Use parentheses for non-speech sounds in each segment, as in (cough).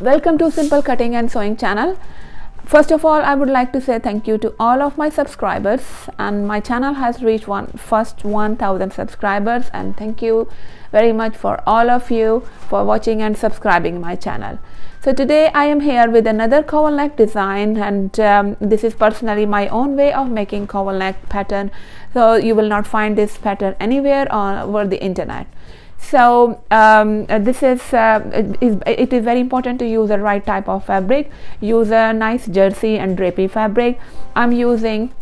Welcome to Simple Cutting and Sewing channel. First of all, I would like to say thank you to all of my subscribers and my channel has reached one first 1000 subscribers and thank you very much for all of you for watching and subscribing my channel. So today I am here with another cowl neck design and um, this is personally my own way of making cowl neck pattern. So you will not find this pattern anywhere on over the internet so um, uh, this is, uh, is, it is very important to use the right type of fabric. Use a nice jersey and drapey fabric. I'm using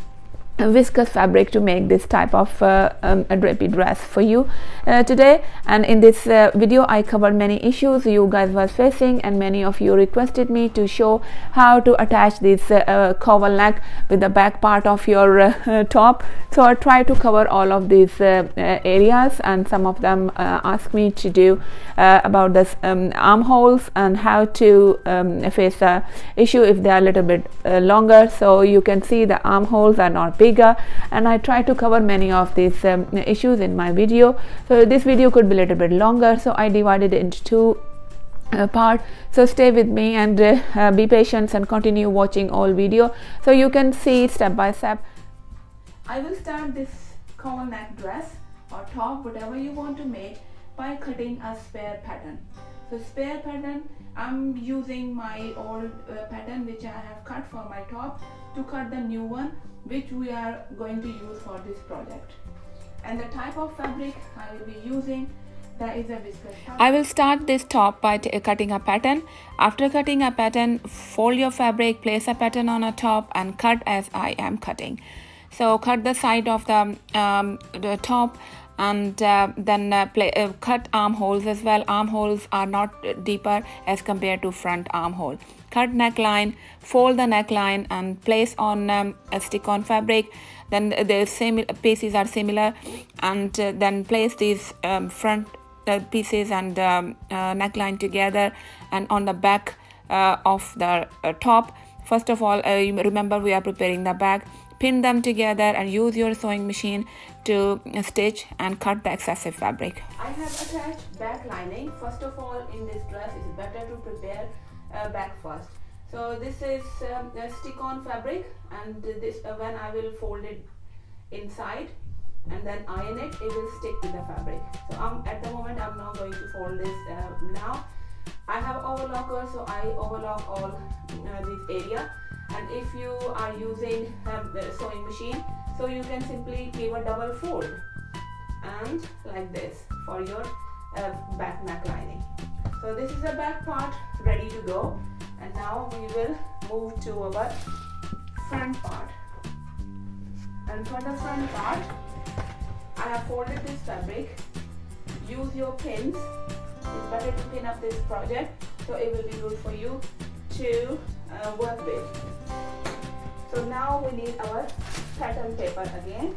viscose fabric to make this type of uh, um, a drapey dress for you. Uh, today and in this uh, video I covered many issues you guys was facing and many of you requested me to show how to attach this uh, uh cowl neck with the back part of your uh, (laughs) top. So I try to cover all of these areas and some of them ask me to do about this um, armholes and how to um, face the issue if they are a little bit longer. So you can see the armholes are not big bigger and I try to cover many of these um, issues in my video. So this video could be a little bit longer so I divided it into two uh, part. So stay with me and uh, (laughs) uh, be patient and continue watching all video. So you can see step by step. I will start this cowl neck dress or top whatever you want to make by cutting a spare pattern. So spare pattern I'm using my old uh, pattern which I have cut for my top to cut the new one which we are going to use for this project. And the type of fabric I will be using that is a viscose I will start this top by cutting a pattern. After cutting a pattern fold your fabric place a pattern on a top and cut as I am cutting. So cut the side of the, um, the top and uh, then uh, play, uh, cut armholes as well. Armholes are not deeper as compared to front armhole cut neckline fold the neckline and place on um, a stick-on fabric then the same pieces are similar and uh, then place these um, front uh, pieces and um, uh, neckline together and on the back of the top first of all remember we are preparing the back pin them together and use your sewing machine to stitch and cut the excessive fabric. I have attached back lining. First of all in this dress it's better to prepare uh, back first. So this is um, a stick-on fabric and this uh, when I will fold it inside and then iron it, it will stick to the fabric. So I'm, at the moment I'm not going to fold this uh, now. I have overlocker so I overlock all uh, this area and if you are using um, sewing machine so you can simply give a double fold and like this for your uh, back neck lining so this is the back part ready to go. And now we will move to our front part. And for the front part I have folded this fabric. Use your pins. It's better to pin up this project. So it will be good for you to uh, work with. So now we need our pattern paper again.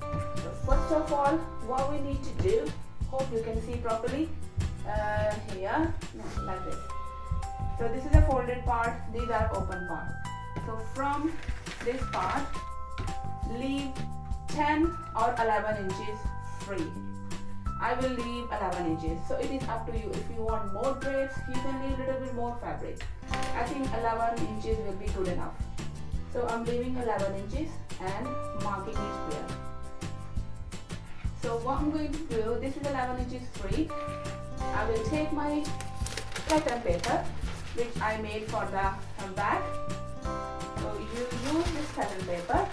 So first of all what we need to do hope you can see properly uh, here no, like this so this is a folded part these are open part so from this part leave 10 or 11 inches free I will leave 11 inches. So it is up to you. If you want more drapes, you can leave a little bit more fabric. I think 11 inches will be good enough. So I'm leaving 11 inches and marking it here. So what I'm going to do, this is 11 inches free. I will take my pattern paper which I made for the um, back. So you use this pattern paper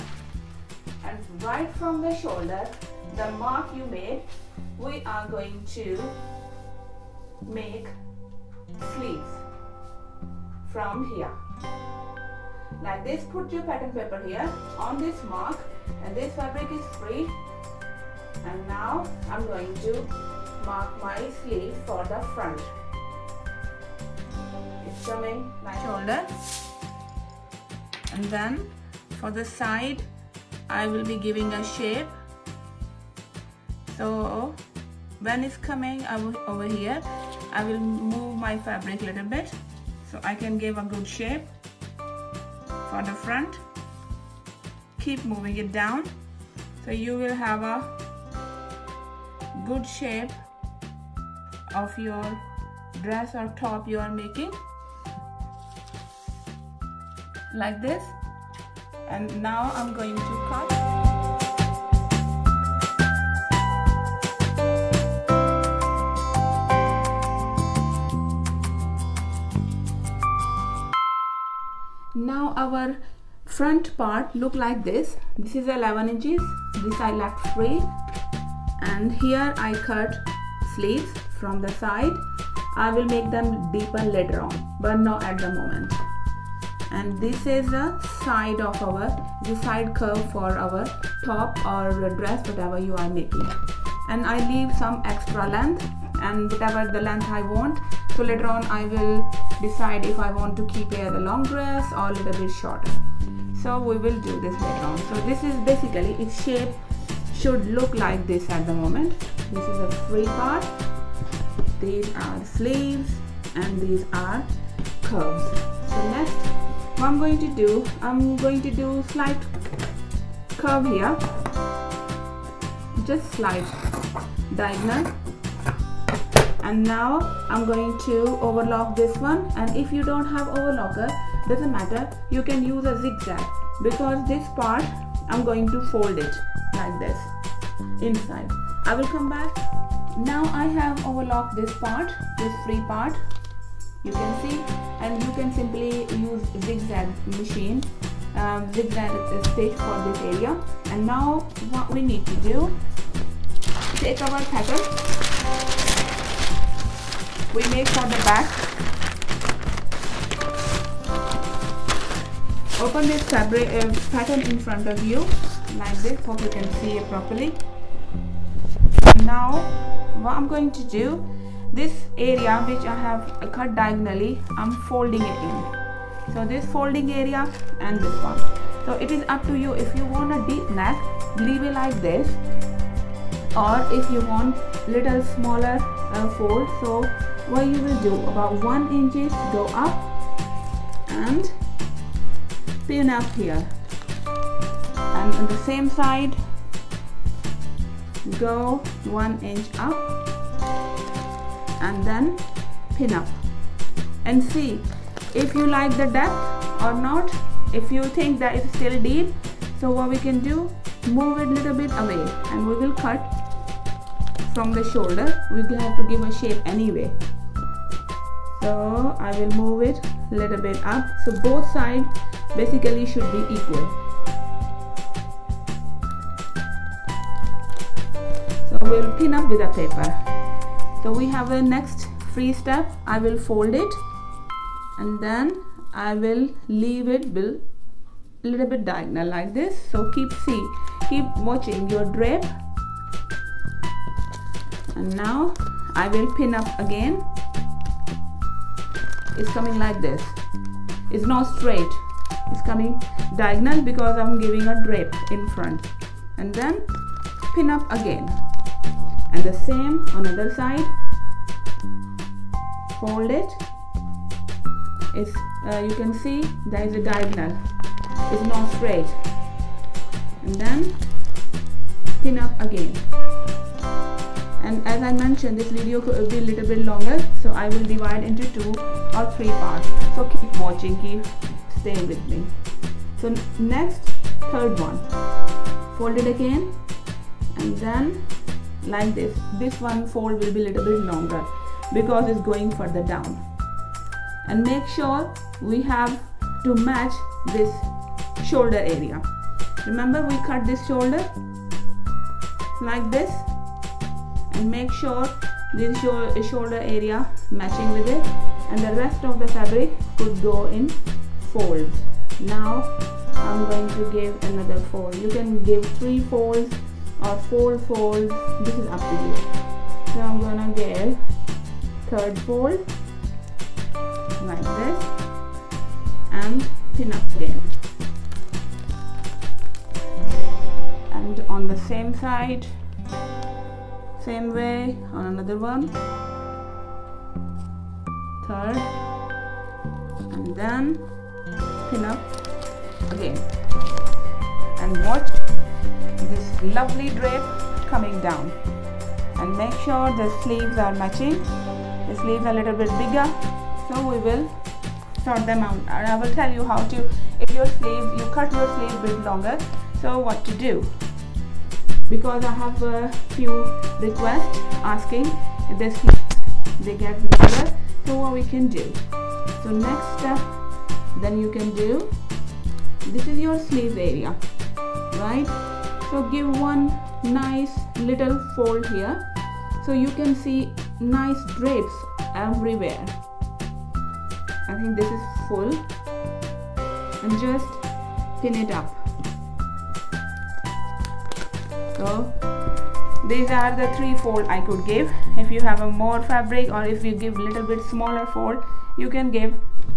and right from the shoulder, the mark you made we are going to make sleeves from here like this put your pattern paper here on this mark and this fabric is free and now I'm going to mark my sleeve for the front. It's coming. Like shoulder. And then for the side I will be giving a shape. So when it's coming over here I will move my fabric a little bit so I can give a good shape for the front. Keep moving it down. So you will have a good shape of your dress or top you are making. Like this. And now I'm going to cut. Now our front part look like this. This is 11 inches. This I left free. And here I cut sleeves from the side. I will make them deeper later on but not at the moment. And this is the side of our the side curve for our top or dress whatever you are making. And I leave some extra length and whatever the length I want. So later on I will decide if I want to keep it a long dress or a little bit shorter. So we will do this later on. So this is basically its shape should look like this at the moment. This is a free part these are the sleeves and these are curves. So next what I'm going to do I'm going to do slight curve here. Just slight diagonal. And now I'm going to overlock this one. And if you don't have overlocker doesn't matter. You can use a zigzag because this part I'm going to fold it like this inside. I will come back now I have overlocked this part this free part. You can see and you can simply use zigzag machine. Um, zigzag stitch for this area. And now what we need to do take our pattern. We make for the back. Open this fabric uh, pattern in front of you like this. Hope you can see it properly. Now what I'm going to do this area which I have cut diagonally I'm folding it in. So this folding area and this one. So it is up to you if you want a deep neck leave it like this. Or if you want little smaller uh, fold. So what you will do about one inches go up and pin up here. And on the same side go one inch up and then pin up. And see if you like the depth or not. If you think that it's still deep so what we can do? Move it a little bit away and we will cut from the shoulder. We will have to give a shape anyway. So I will move it a little bit up. So both sides basically should be equal so we'll pin up with a paper. So we have a next free step. I will fold it and then I will leave it a little bit diagonal like this. So keep see keep watching your drape. And now I will pin up again. It's coming like this. It's not straight. It's coming diagonal because I'm giving a drape in front. And then pin up again and the same on other side. Fold it. It's uh, you can see there is a diagonal. It's not straight. And then pin up again. And as I mentioned this video could be a little bit longer so I will divide into two or three parts. So keep watching keep staying with me. So next third one. Fold it again. And then like this. This one fold will be a little bit longer because it's going further down. And make sure we have to match this shoulder area. Remember we cut this shoulder like this. And make sure this shoulder area matching with it. And the rest of the fabric could go in folds. Now I'm going to give another fold. You can give three folds or four folds. This is up to you. So I'm gonna get third fold like this and pin up again. And on the same side same way on another one. Third. And then pin up again. And watch lovely drape coming down. And make sure the sleeves are matching. The sleeves are a little bit bigger. So we will sort them out. And I will tell you how to if your sleeve you cut your sleeve a bit longer so what to do. Because I have a few requests asking if the sleeves they get longer so what we can do. So next step then you can do this is your sleeve area right so give one nice little fold here. So you can see nice drapes everywhere. I think this is full. And just pin it up. So these are the three fold I could give. If you have a more fabric or if you give little bit smaller fold you can give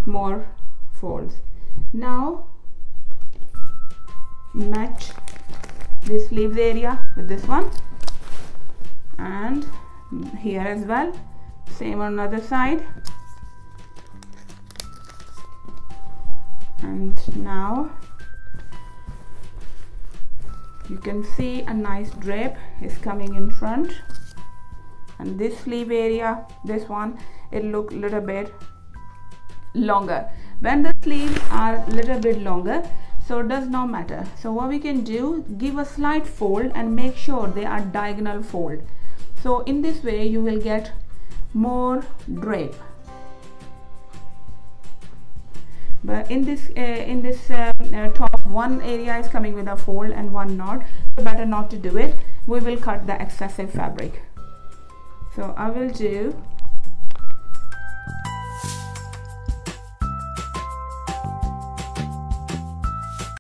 more folds. Now match this sleeves area with this one. And here as well same on other side. And now you can see a nice drape is coming in front. And this sleeve area this one it look little bit longer. When the sleeves are little bit longer so it does not matter. So what we can do give a slight fold and make sure they are diagonal fold. So in this way you will get more drape. But in this uh, in this uh, uh, top one area is coming with a fold and one not so better not to do it. We will cut the excessive fabric. So I will do